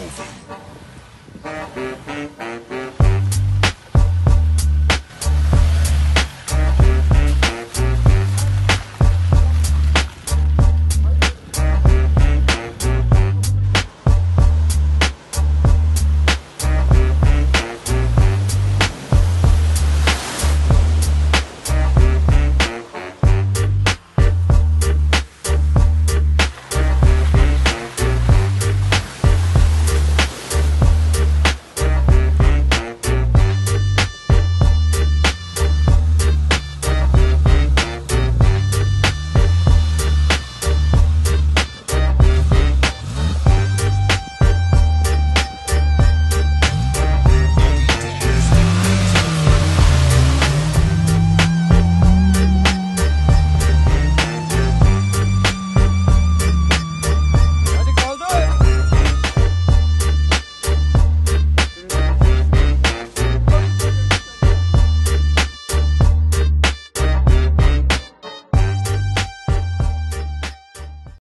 over you.